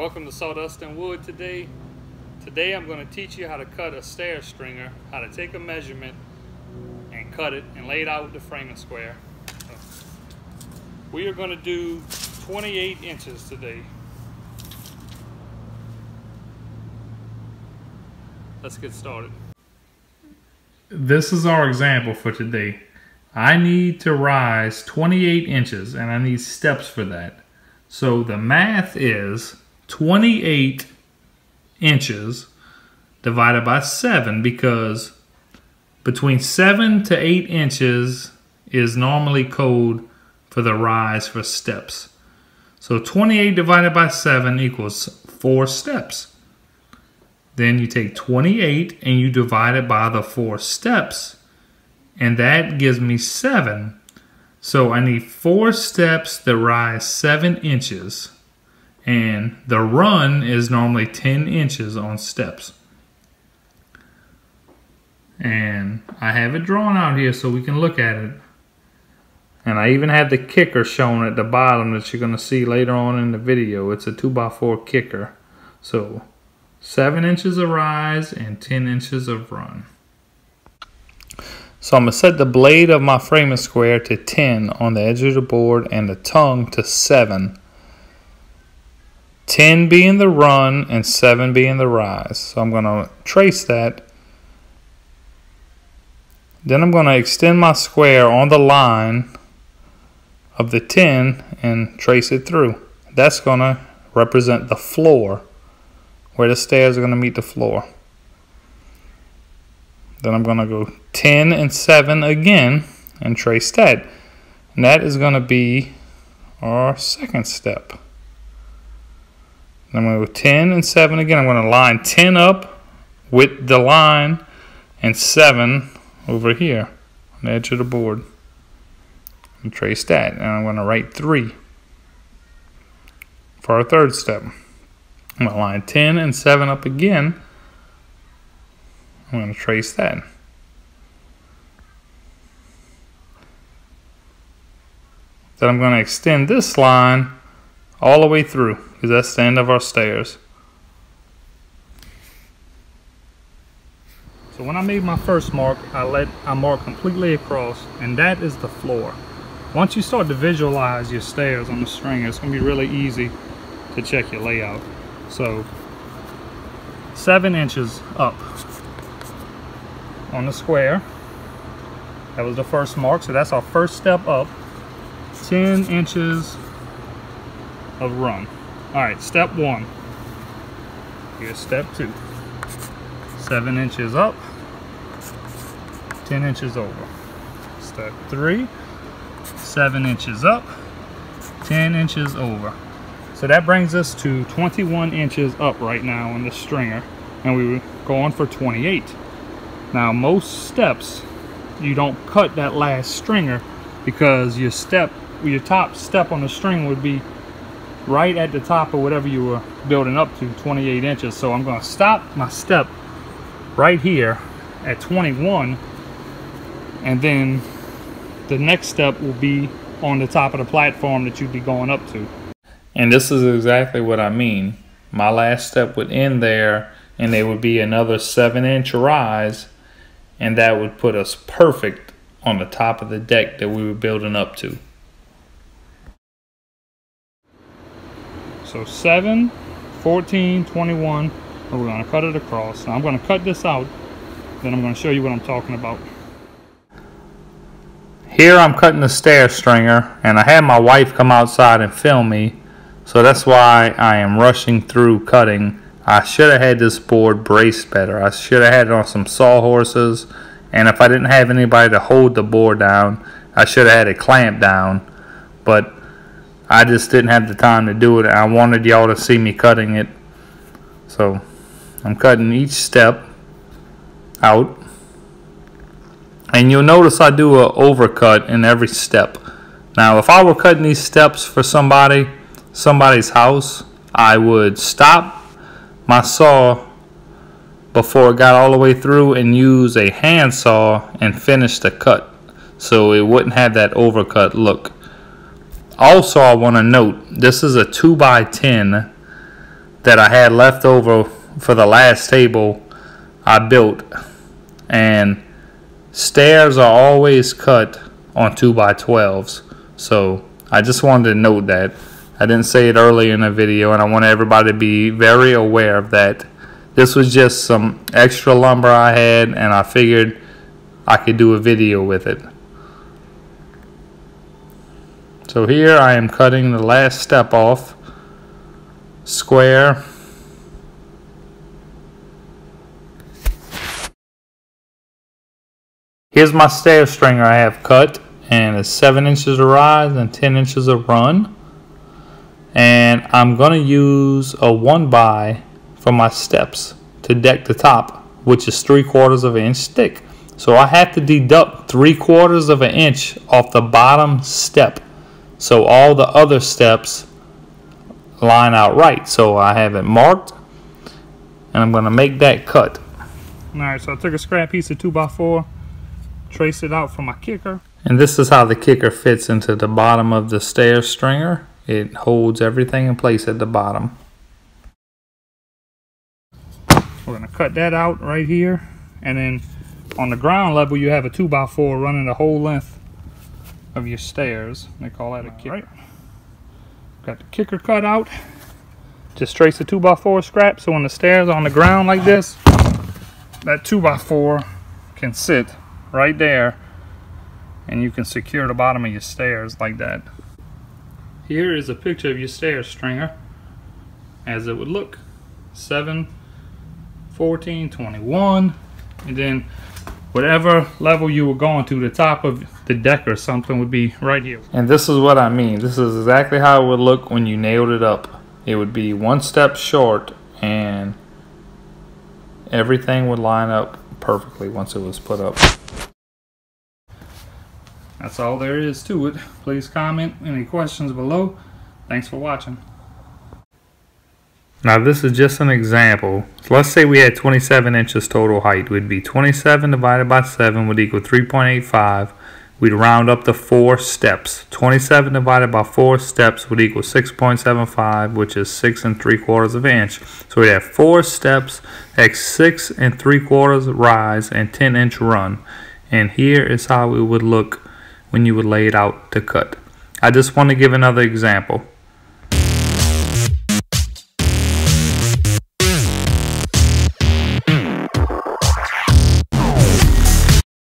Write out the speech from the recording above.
Welcome to Sawdust and Wood today. Today I'm going to teach you how to cut a stair stringer, how to take a measurement and cut it and lay it out with the framing square. We are going to do 28 inches today. Let's get started. This is our example for today. I need to rise 28 inches and I need steps for that. So the math is 28 inches divided by 7 because between 7 to 8 inches is normally code for the rise for steps. So 28 divided by 7 equals 4 steps. Then you take 28 and you divide it by the 4 steps. And that gives me 7. So I need 4 steps that rise 7 inches and the run is normally 10 inches on steps. And I have it drawn out here so we can look at it. And I even have the kicker shown at the bottom that you're going to see later on in the video. It's a 2x4 kicker. So 7 inches of rise and 10 inches of run. So I'm going to set the blade of my framing square to 10 on the edge of the board and the tongue to 7 10 being the run and 7 being the rise. So I'm going to trace that. Then I'm going to extend my square on the line of the 10 and trace it through. That's going to represent the floor, where the stairs are going to meet the floor. Then I'm going to go 10 and 7 again and trace that. And that is going to be our second step. I'm going to go 10 and 7 again. I'm going to line 10 up with the line and 7 over here on the edge of the board. And trace that. And I'm going to write 3 for our third step. I'm going to line 10 and 7 up again. I'm going to trace that. Then I'm going to extend this line all the way through because that's the end of our stairs. So when I made my first mark, I let I mark completely across, and that is the floor. Once you start to visualize your stairs on the string, it's gonna be really easy to check your layout. So seven inches up on the square. That was the first mark, so that's our first step up. 10 inches of run. All right, step one. Here's step two. Seven inches up, 10 inches over. Step three, seven inches up, 10 inches over. So that brings us to 21 inches up right now on the stringer, and we were going for 28. Now most steps, you don't cut that last stringer because your step, your top step on the string would be right at the top of whatever you were building up to 28 inches. So I'm going to stop my step right here at 21 and then the next step will be on the top of the platform that you'd be going up to. And this is exactly what I mean. My last step would end there and there would be another seven inch rise and that would put us perfect on the top of the deck that we were building up to So 7, 14, 21, and we're going to cut it across. Now I'm going to cut this out, then I'm going to show you what I'm talking about. Here I'm cutting the stair stringer, and I had my wife come outside and film me, so that's why I am rushing through cutting. I should have had this board braced better. I should have had it on some sawhorses, and if I didn't have anybody to hold the board down, I should have had it clamped down. But I just didn't have the time to do it. I wanted y'all to see me cutting it. So I'm cutting each step out. And you'll notice I do a overcut in every step. Now if I were cutting these steps for somebody, somebody's house, I would stop my saw before it got all the way through and use a handsaw and finish the cut so it wouldn't have that overcut look. Also, I want to note, this is a 2 by 10 that I had left over for the last table I built. And stairs are always cut on 2 by 12s So I just wanted to note that. I didn't say it early in the video and I want everybody to be very aware of that. This was just some extra lumber I had and I figured I could do a video with it. So here I am cutting the last step off. Square. Here's my stair stringer I have cut and it's 7 inches of rise and 10 inches of run. And I'm going to use a 1 by for my steps to deck the top, which is 3 quarters of an inch thick. So I have to deduct 3 quarters of an inch off the bottom step. So all the other steps line out right. So I have it marked and I'm going to make that cut. Alright, so I took a scrap piece of 2x4, traced it out for my kicker. And this is how the kicker fits into the bottom of the stair stringer. It holds everything in place at the bottom. We're going to cut that out right here. And then on the ground level, you have a 2x4 running the whole length of your stairs. They call that a kicker. Right. Got the kicker cut out. Just trace the 2x4 scrap so when the stairs are on the ground like this, that 2x4 can sit right there and you can secure the bottom of your stairs like that. Here is a picture of your stair stringer as it would look. 7, 14, 21, and then whatever level you were going to, the top of the deck or something would be right here. And this is what I mean. This is exactly how it would look when you nailed it up. It would be one step short and everything would line up perfectly once it was put up. That's all there is to it. Please comment any questions below. Thanks for watching. Now this is just an example. So let's say we had 27 inches total height. Would be 27 divided by 7 would equal 3.85. We'd round up to 4 steps. 27 divided by 4 steps would equal 6.75, which is 6 and 3 quarters of an inch. So we'd have 4 steps at 6 and 3 quarters rise and 10 inch run. And here is how it would look when you would lay it out to cut. I just want to give another example.